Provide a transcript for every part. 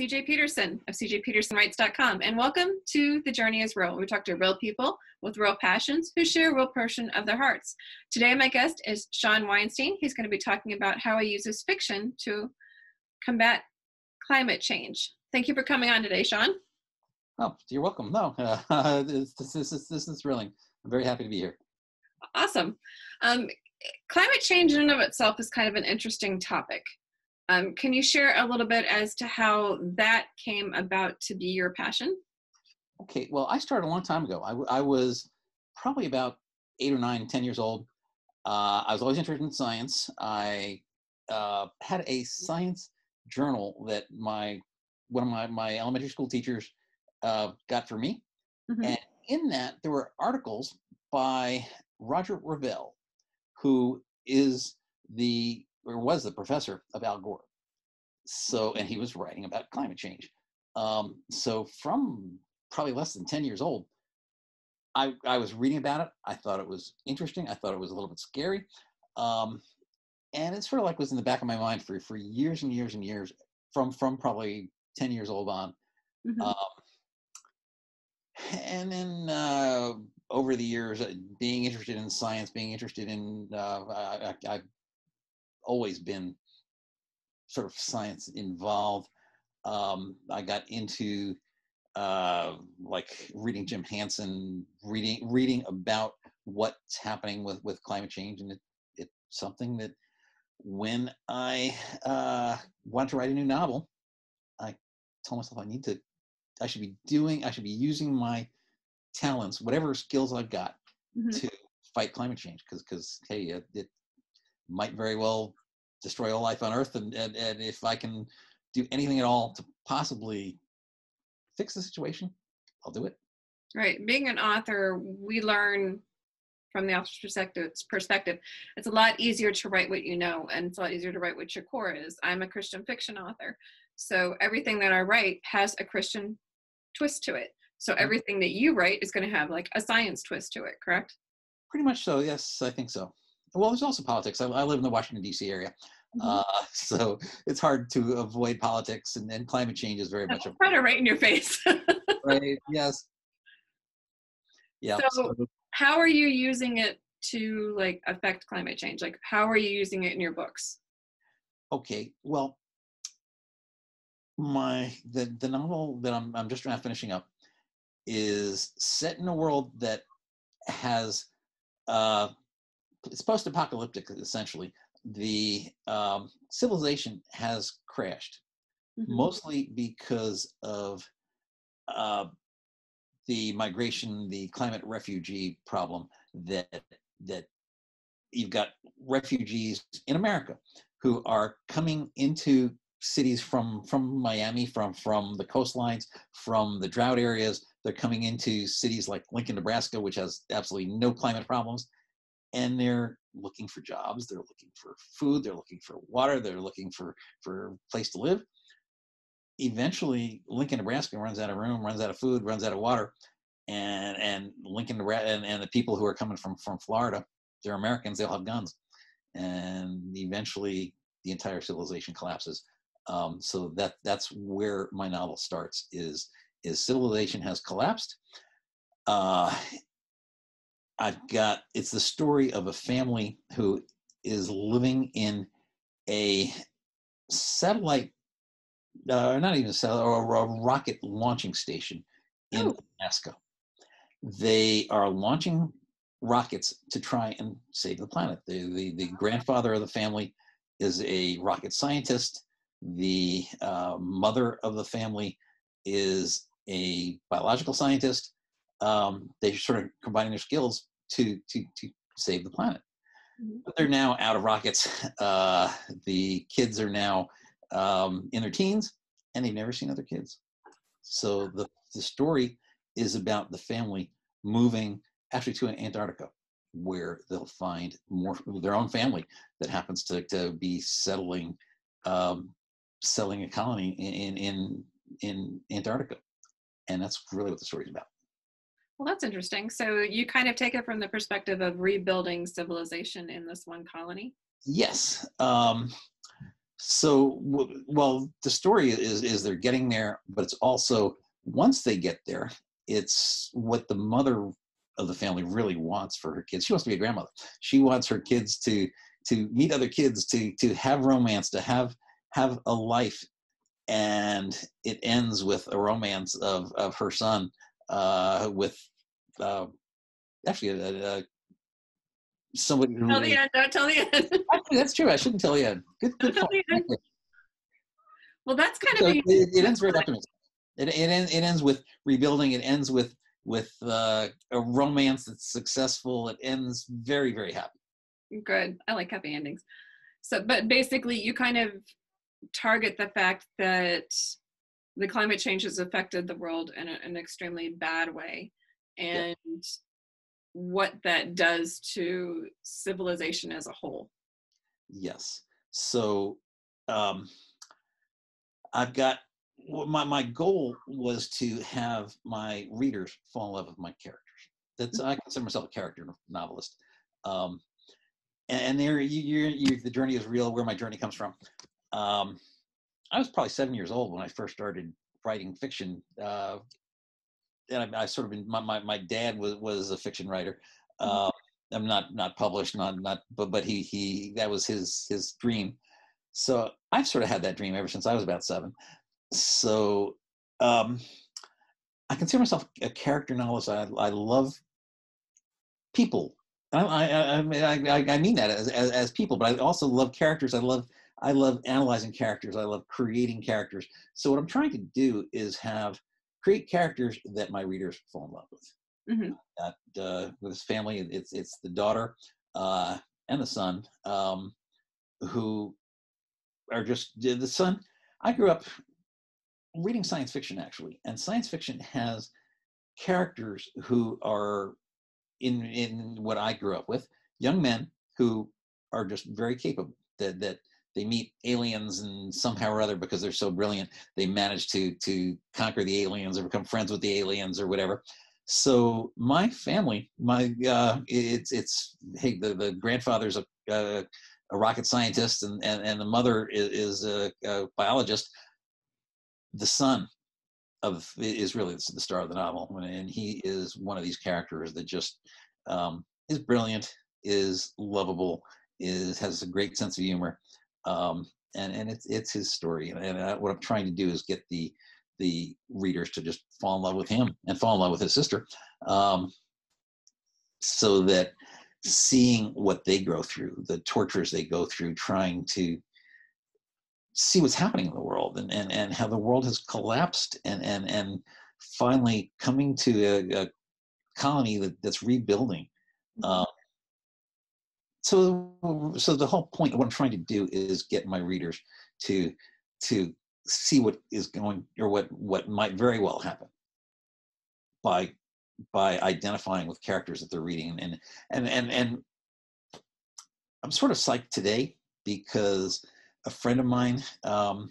CJ Peterson of cjpetersonwrites.com, and welcome to The Journey is Real. We talk to real people with real passions who share a real portion of their hearts. Today, my guest is Shawn Oueinsteen. He's going to be talking about how he uses fiction to combat climate change. Thank you for coming on today, Shawn. Oh, you're welcome. No, uh, this, this, this, this is thrilling. I'm very happy to be here. Awesome. Um, climate change in and of itself is kind of an interesting topic. Um, can you share a little bit as to how that came about to be your passion? Okay, well, I started a long time ago. I, I was probably about eight or nine, ten years old. Uh, I was always interested in science. I uh, had a science journal that my one of my, my elementary school teachers uh, got for me. Mm-hmm. And in that, there were articles by Roger Revelle, who is the or was the professor of Al Gore. So, and he was writing about climate change. Um, so, from probably less than 10 years old, I, I was reading about it. I thought it was interesting. I thought it was a little bit scary. Um, and it sort of like was in the back of my mind for, for years and years and years from, from probably 10 years old on. Mm-hmm. Um, and then uh, over the years, uh, being interested in science, being interested in, uh, I, I, always been sort of science involved. Um, I got into uh, like reading Jim Hansen, reading reading about what's happening with with climate change, and it, it's something that when I uh, wanted to write a new novel, I told myself I need to, I should be doing, I should be using my talents, whatever skills I've got, mm-hmm. to fight climate change. Because because hey, it, it might very well destroy all life on Earth, and, and, and if I can do anything at all to possibly fix the situation, I'll do it. Right. Being an author, we learn from the author's perspective, perspective. It's a lot easier to write what you know, and it's a lot easier to write what your core is. I'm a Christian fiction author, so everything that I write has a Christian twist to it. So mm-hmm. everything that you write is going to have like a science twist to it, correct? Pretty much so. Yes, I think so well, there's also politics. I, I live in the Washington D.C. area, mm-hmm. uh, so it's hard to avoid politics, and, and climate change is very much a kind right in your face. right. Yes. Yeah. So, so, how are you using it to like affect climate change? Like, how are you using it in your books? Okay. Well, my the the novel that I'm I'm just now finishing up is set in a world that has uh, it's post-apocalyptic essentially. The um, civilization has crashed, mm-hmm. mostly because of uh, the migration, the climate refugee problem that that you've got refugees in America who are coming into cities from from Miami, from from the coastlines, from the drought areas. They're coming into cities like Lincoln, Nebraska, which has absolutely no climate problems, and they're looking for jobs they're looking for food they're looking for water they're looking for for place to live. Eventually lincoln nebraska runs out of room runs out of food runs out of water and and lincoln and, and the people who are coming from from florida they're americans they'll have guns. And eventually the entire civilization collapses. Um, so that that's where my novel starts is is civilization has collapsed. Uh, I've got it's the story of a family who is living in a satellite, uh, not even a satellite, or a rocket launching station in oh. Alaska. They are launching rockets to try and save the planet. The, the, the grandfather of the family is a rocket scientist. The uh, mother of the family is a biological scientist. Um, they're sort of combining their skills to to to save the planet. Mm-hmm. But they're now out of rockets. Uh, the kids are now um, in their teens, and they've never seen other kids. So the the story is about the family moving actually to Antarctica, where they'll find more their own family that happens to, to be settling um, settling a colony in in in Antarctica, and that's really what the story's about. Well, that's interesting. So you kind of take it from the perspective of rebuilding civilization in this one colony? Yes. Um, so well the story is is they're getting there but it's also once they get there it's what the mother of the family really wants for her kids she wants to be a grandmother she wants her kids to to meet other kids to to have romance to have have a life and it ends with a romance of of her son uh with uh actually a, a somebody Tell really- the end. Don't tell the end. Actually, that's true. I shouldn't tell you. Good, good Tell the end. Well, that's kind So of it, it ends very optimistic. It, it, ends, it ends with rebuilding. It ends with with uh, a romance that's successful. It ends very very happy. good. I like happy endings. So, but basically, you kind of target the fact that the climate change has affected the world in a, an extremely bad way, and what that does to civilization as a whole. Yes. So um, I've got my my goal was to have my readers fall in love with my characters. That's I consider myself a character novelist. Um, and, and there, you, you, you, the journey is real. Where my journey comes from. Um, I was probably seven years old when I first started writing fiction. Uh, and I, I sort of been my, my, my dad was was a fiction writer. Um, I'm not not published, not not but but he he that was his his dream. So I've sort of had that dream ever since I was about seven. So um, I consider myself a character novelist. I I love people. I I I, mean, I, I mean that as, as as people, but I also love characters. I love I love analyzing characters. I love creating characters. So what I'm trying to do is have create characters that my readers fall in love with Mhm. that uh, with his family. It's it's the daughter uh, and the son um, who are just the son. I grew up reading science fiction actually, and science fiction has characters who are in in what I grew up with, young men who are just very capable. That that they meet aliens and somehow or other because they're so brilliant they manage to to conquer the aliens or become friends with the aliens or whatever. So my family my uh it's it's hey the, the grandfather's a, a a rocket scientist and and, and the mother is, is a, a biologist. The son of is really the star of the novel and he is one of these characters that just um is brilliant is lovable is has a great sense of humor um and and it's it's his story and, and I, what i'm trying to do is get the the readers to just fall in love with him and fall in love with his sister um, so that seeing what they go through the tortures they go through trying to see what's happening in the world and, and, and how the world has collapsed and, and, and finally coming to a, a colony that, that's rebuilding um, so so the whole point of what i'm trying to do is get my readers to to see what is going or what what might very well happen by by identifying with characters that they're reading. And and and and i'm sort of psyched today because a friend of mine um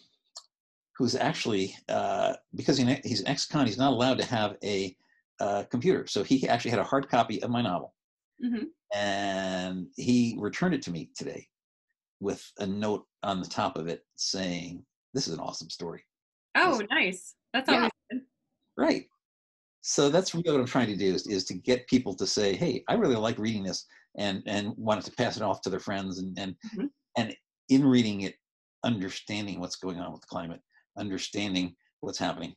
who's actually uh because he, he's an ex-con he's not allowed to have a uh, computer. So he actually had a hard copy of my novel Mhm. and he returned it to me today with a note on the top of it saying this is an awesome story Oh, nice. That's Yeah. always good. right so that's really what i'm trying to do is, is to get people to say hey i really like reading this and and wanted to pass it off to their friends and and Mhm. and in reading it understanding what's going on with the climate understanding what's happening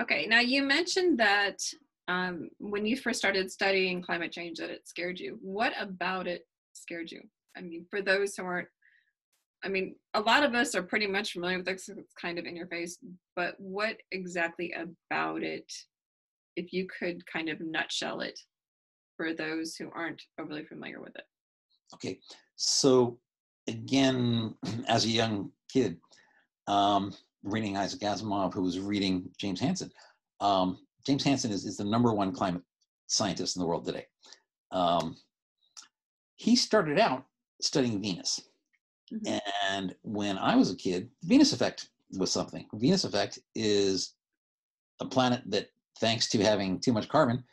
Okay, now you mentioned that um, when you first started studying climate change, that it scared you. What about it scared you? I mean, for those who aren't, I mean, a lot of us are pretty much familiar with this. It's kind of in your face, but what exactly about it, if you could kind of nutshell it for those who aren't overly familiar with it? Okay, so again, as a young kid, um, reading Isaac Asimov, who was reading James Hansen. Um, James Hansen is, is the number one climate scientist in the world today. Um, he started out studying Venus. Mhm. And when I was a kid, the Venus effect was something. Venus effect is a planet that, thanks to having too much carbon,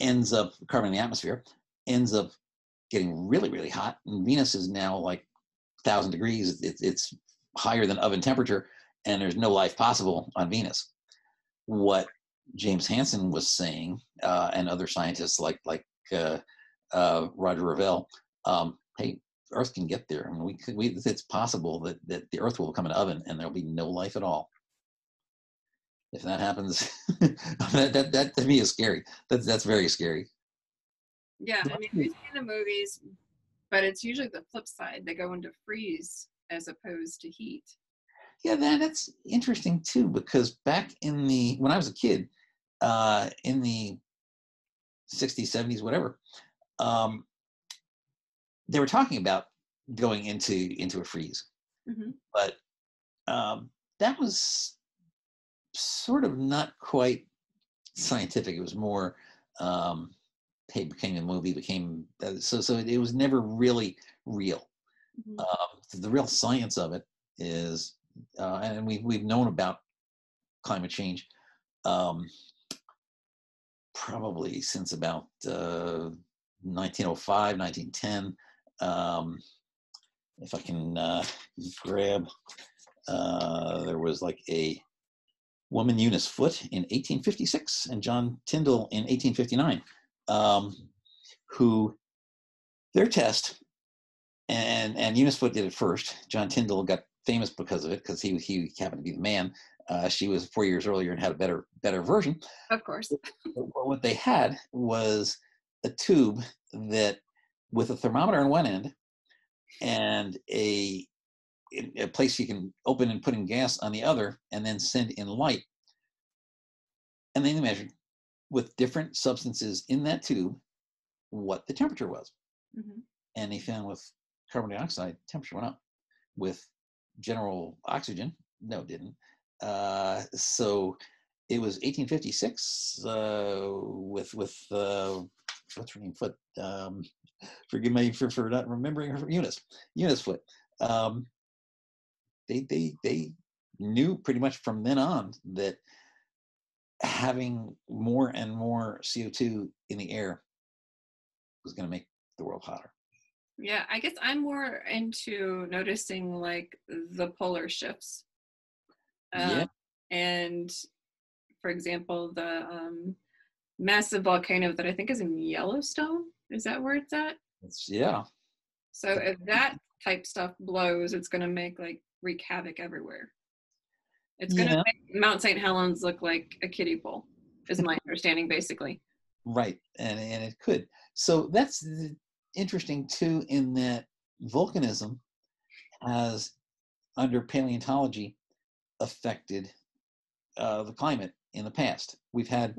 ends up carbon in the atmosphere, ends up getting really, really hot. And Venus is now like thousand degrees. It's it's higher than oven temperature and there's no life possible on Venus. What James Hansen was saying, uh, and other scientists like like uh, uh, Roger Revelle, um, hey, Earth can get there. I mean, we, could, we it's possible that that the Earth will become an oven and there'll be no life at all. If that happens, that, that that to me is scary. That's that's very scary. Yeah, I mean, we've seen the movies, but it's usually the flip side. They go into freeze as opposed to heat. Yeah, that, that's interesting too, because back in the when I was a kid, uh, in the 60s, 70s, whatever, um, they were talking about going into into a freeze, hmm but um, that was sort of not quite scientific. It was more um, hey, became a movie, became uh, so so it was never really real. hmm Um, the real science of it is, uh, and we we've known about climate change um, probably since about uh, 1905, 1910. Um, if I can uh, grab, uh, there was like a woman Eunice Foote in 1856 and John Tyndall in 1859, um, who their test, and and Eunice Foote did it first. John Tyndall got famous because of it because he he happened to be the man. Uh, she was four years earlier and had a better better version. Of course. But what they had was a tube that with a thermometer on one end and a a place you can open and put in gas on the other and then send in light and then they measured with different substances in that tube what the temperature was hmm and they found with carbon dioxide temperature went up with general oxygen. No it didn't. Uh, so it was 1856 uh, with with uh, what's her name Foote um, forgive me for, for not remembering her eunice eunice Foote um, they they they knew pretty much from then on that having more and more co2 in the air was going to make the world hotter Yeah, I guess I'm more into noticing like the polar shifts. Yeah. Uh, And for example, the um, massive volcano that I think is in Yellowstone. Is that where it's at? it's, yeah So if that type stuff blows, it's going to make like wreak havoc everywhere. It's going to Yeah. make Mount St. Helens look like a kiddie pool, is my understanding, basically. Right, and and it could. So that's the- interesting too, in that volcanism has, under paleontology, affected uh, the climate in the past. We've had.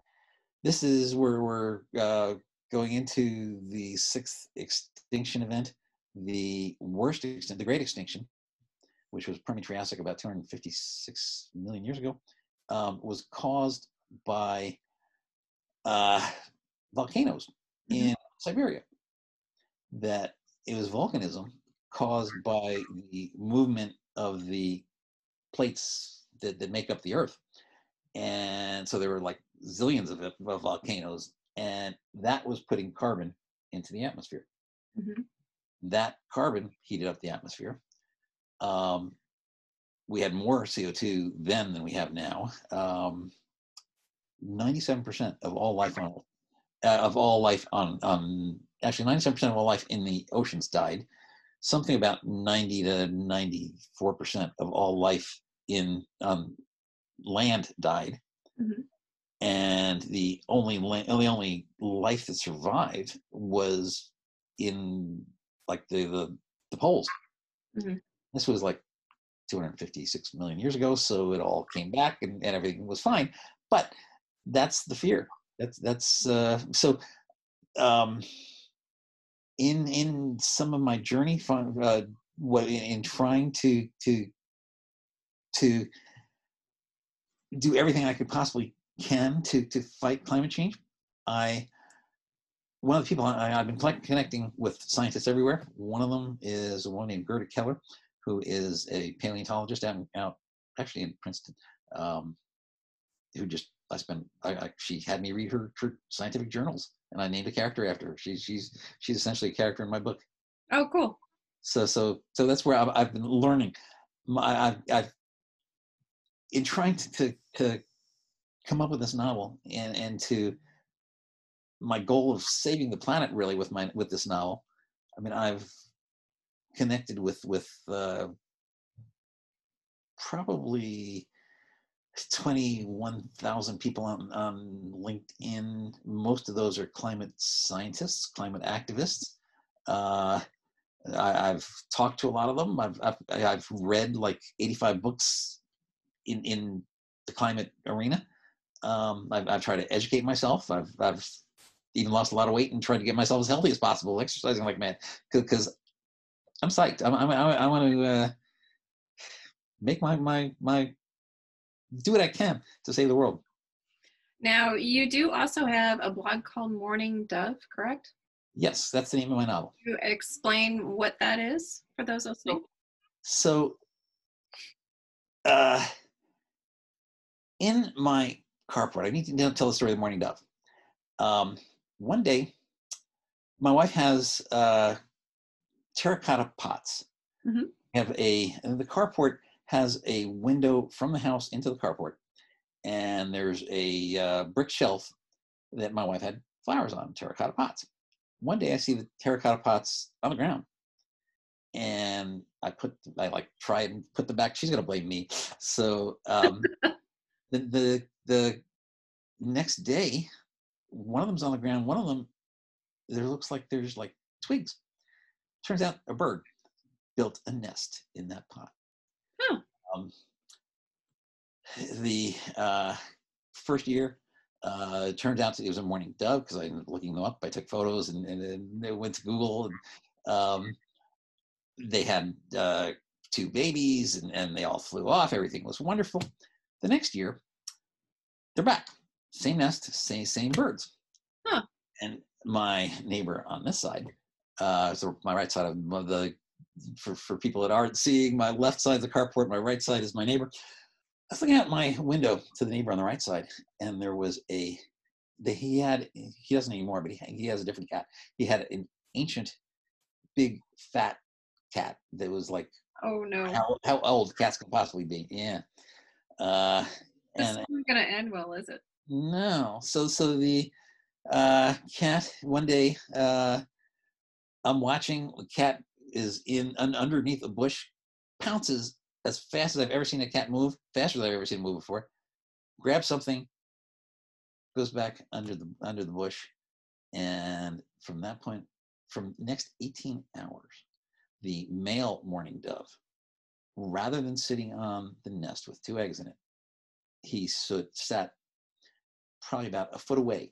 This is where we're uh, going into the sixth extinction event, the worst extinction, the Great Extinction, which was Permian-Triassic about 256 million years ago, um, was caused by uh, volcanoes Mhm. in Siberia. That it was volcanism caused by the movement of the plates that, that make up the Earth. And so there were like zillions of, of volcanoes, and that was putting carbon into the atmosphere. Mhm. That carbon heated up the atmosphere. Um, we had more CO2 then than we have now. Um, 97% of all life on uh, of all life on on actually 97% of all life in the oceans died. Something about 90 to 94% of all life in um, land died. Mhm. And the only la- the only life that survived was in like the the, the poles. Mhm. This was like 256 million years ago, so it all came back and, and everything was fine. But that's the fear. That's that's uh, so. Um, in in some of my journey, from uh, what in, in trying to to to do everything I could possibly can to to fight climate change, I one of the people I, I've been connecting with scientists everywhere. One of them is a woman named Gerta Keller, who is a paleontologist out, out actually in Princeton, um, who just I spent I, I, she had me read her, her scientific journals, and I named a character after her. She's she's she's essentially a character in my book. Oh, cool. So so so that's where I've, I've been learning. my, I've, I've in trying to, to, to come up with this novel and and to my goal of saving the planet really with my with this novel i mean i've connected with with uh, probably 21,000 people on, on LinkedIn. Most of those are climate scientists, climate activists. Uh, I, have talked to a lot of them. I've, I've, I've read like 85 books in, in the climate arena. Um, I've, I've tried to educate myself. I've, I've even lost a lot of weight and tried to get myself as healthy as possible, exercising like mad. Because I'm psyched. I'm, I'm, I, I want to uh, make my my my do what I can to save the world. Now, you do also have a blog called Mourning Dove, correct? Yes, that's the name of my novel. Can you explain what that is for those listening? So, uh, in my carport, I need to tell the story of the Mourning Dove. Um, one day, my wife has uh, terracotta pots. Mm-hmm. Have a the carport has a window from the house into the carport, and there's a uh, brick shelf that my wife had flowers on, terracotta pots. One day I see the terracotta pots on the ground, and I put I like try and put them back. She's gonna blame me. So um, the the the next day, one of them's on the ground. One of them there looks like there's like twigs. Turns out a bird built a nest in that pot. Um, the uh, first year, uh, it turned out to, it was a mourning dove because I looking them up. I took photos and, and, and they went to Google and um, they had uh, two babies and, and they all flew off. Everything was wonderful. The next year, they're back. Same nest, same same birds. Huh. And my neighbor on this side, uh, so my right side of the for, for people that aren't seeing, my left side is the carport, my right side is my neighbor. I was looking out my window to the neighbor on the right side, and there was a, the, he had, he doesn't anymore, but he, he has a different cat. He had an ancient, big, fat cat that was like, oh no, how, how old cats can possibly be. Yeah. Uh, this and, isn't going to end well, is it? No. So, so the uh, cat, one day, uh, I'm watching the cat is in un, underneath a bush, pounces as fast as I've ever seen a cat move, faster than I've ever seen it move before, grabs something, goes back under the under the bush, and from that point, from next 18 hours, the male mourning dove, rather than sitting on the nest with two eggs in it, he stood, sat probably about a foot away.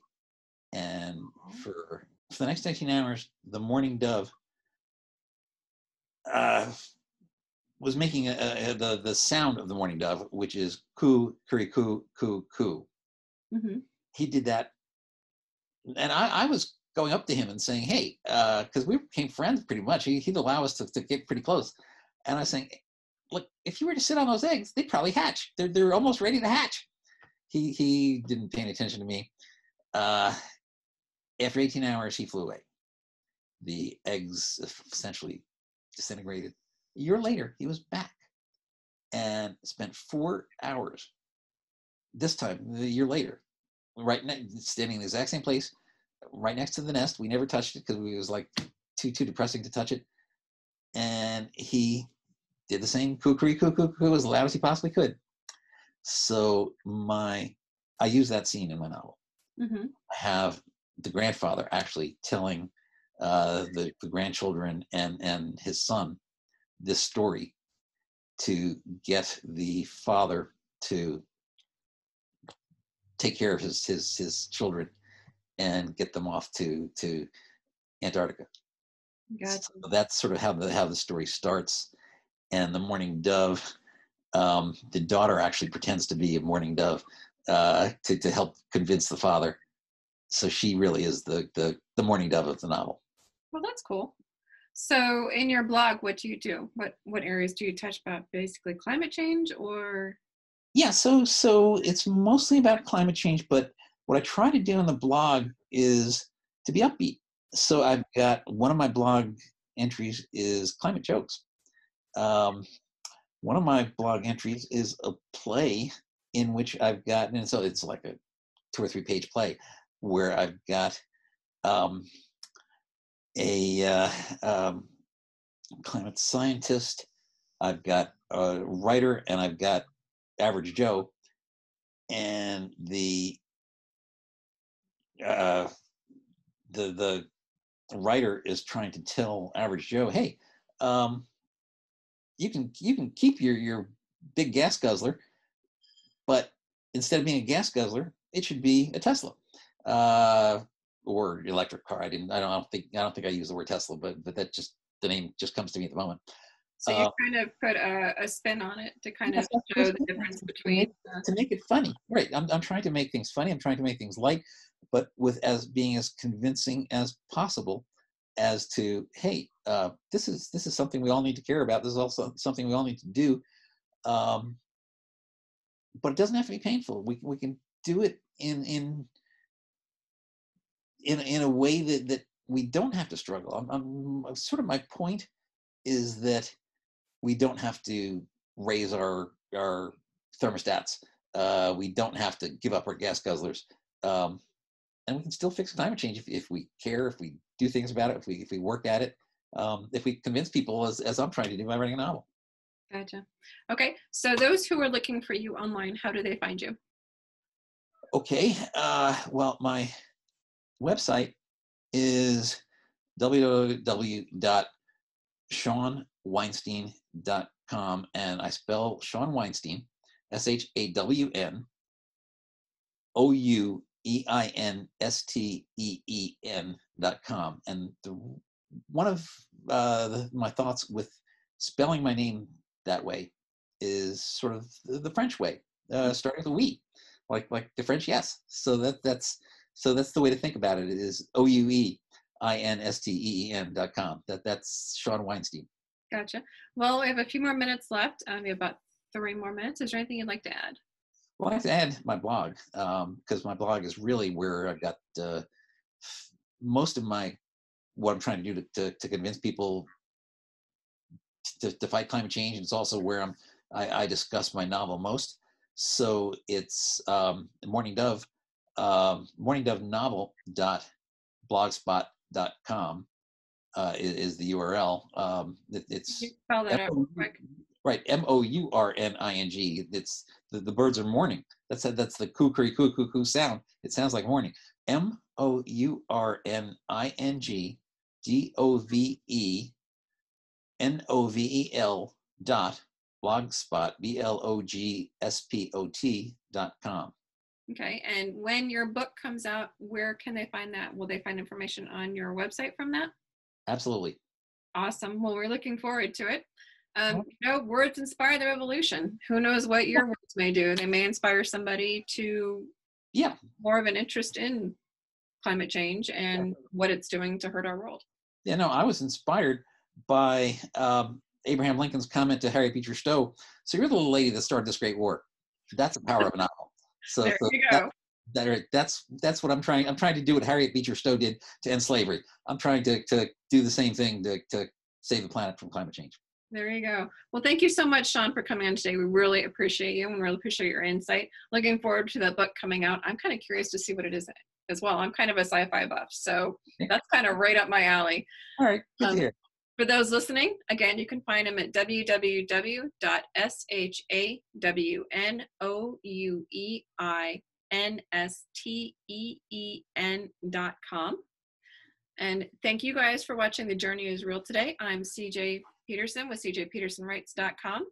And oh. for, for the next 18 hours, the mourning dove uh, was making a, a, the the sound of the mourning dove, which is coo, curry, coo, coo, coo. Mm-hmm. He did that, and I, I, was going up to him and saying, "Hey," because uh, we became friends pretty much. He, would allow us to, to get pretty close, and I was saying, "Look, if you were to sit on those eggs, they'd probably hatch. They're they're almost ready to hatch." He he didn't pay any attention to me. Uh, after 18 hours, he flew away. The eggs essentially disintegrated. A year later, he was back and spent four hours. This time, the year later, right next, standing in the exact same place, right next to the nest. We never touched it because it was like too too depressing to touch it. And he did the same kukri cuckoo cuckoo as loud as he possibly could. So my, I use that scene in my novel. Mm-hmm. I have the grandfather actually telling uh, the, the grandchildren and and his son this story to get the father to take care of his his his children and get them off to to Antarctica. Gotcha. So that's sort of how the how the story starts. And the mourning dove, um, the daughter actually pretends to be a mourning dove uh, to to help convince the father. So she really is the the the mourning dove of the novel. Well, that's cool. So, in your blog, what do you do? What what areas do you touch about? Basically, climate change, or yeah. So so it's mostly about climate change, but what I try to do in the blog is to be upbeat. So I've got one of my blog entries is climate jokes. Um, one of my blog entries is a play in which I've got, and so it's like a two or three page play where I've got um, a uh, um, climate scientist, I've got a writer, and I've got average Joe, and the uh, the the writer is trying to tell average Joe, hey, um, you can you can keep your your big gas guzzler, but instead of being a gas guzzler, it should be a Tesla. Uh, or electric car. I didn't. I don't, I don't think. I don't think I use the word Tesla, but but that just the name just comes to me at the moment. So you uh, kind of put a, a, spin on it to kind of show the difference between to make it funny, right? I'm I'm trying to make things funny. I'm trying to make things light, but with as being as convincing as possible as to hey, uh, this is this is something we all need to care about. This is also something we all need to do. Um, but it doesn't have to be painful. We we can do it in in in in a way that that we don't have to struggle. I'm, I'm sort of my point is that we don't have to raise our our thermostats. Uh, we don't have to give up our gas guzzlers, um, and we can still fix climate change if, if we care, if we do things about it, if we if we work at it, um, if we convince people as as I'm trying to do by writing a novel. Gotcha. Okay, so those who are looking for you online, how do they find you? Okay, uh, well, my website is www.shawnoueinsteen.com and I spell Shawn Oueinsteen, S H A W N O U E I N S T E E N dot com. And the, one of uh, the, my thoughts with spelling my name that way is sort of the, the French way, uh, starting with a we, like like the French yes. So that that's so that's the way to think about it is O-U-E-I-N-S-T-E-E-N dot com. That, that's Shawn Oueinsteen. Gotcha. Well, we have a few more minutes left. Um, we have about three more minutes. Is there anything you'd like to add? Well, I have to add my blog because um, my blog is really where I've got uh, most of my what I'm trying to do to, to, to convince people to, to, fight climate change. And it's also where I'm I, I discuss my novel most. So it's um, Mourning Dove um, mourningdovenovel.blogspot.com uh, is, is, the URL. Um, it, it's spell that out quick. Right, M O U R N I N G. It's the, the birds are mourning. That's a, that's the kukri coo coo coo sound. It sounds like morning. M O U R N I N G D O V E N O V E L dot blogspot b l o g s p o t dot com. Okay, and when your book comes out, where can they find that? Will they find information on your website from that? Absolutely. Awesome. Well, we're looking forward to it. Um, you know, words inspire the revolution. Who knows what your words may do? They may inspire somebody to yeah more of an interest in climate change and what it's doing to hurt our world. Yeah, no, I was inspired by um, Abraham Lincoln's comment to Harriet Beecher Stowe. So you're the little lady that started this great war. That's the power of a novel. So, there so you go. That, that, that's that's what I'm trying. I'm trying to do what Harriet Beecher Stowe did to end slavery. I'm trying to to do the same thing to to save the planet from climate change. There you go. Well, thank you so much, Shawn, for coming on today. We really appreciate you and really appreciate your insight. Looking forward to that book coming out. I'm kind of curious to see what it is as well. I'm kind of a sci-fi buff, so that's kind of right up my alley. All right, good um. For those listening, again, you can find them at www.shawnoueinsteen.com. And thank you guys for watching The Journey is Real today. I'm CJ Peterson with cjpetersonwrites.com.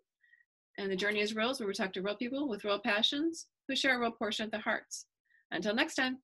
And The Journey is Real is where we talk to real people with real passions who share a real portion of their hearts. Until next time.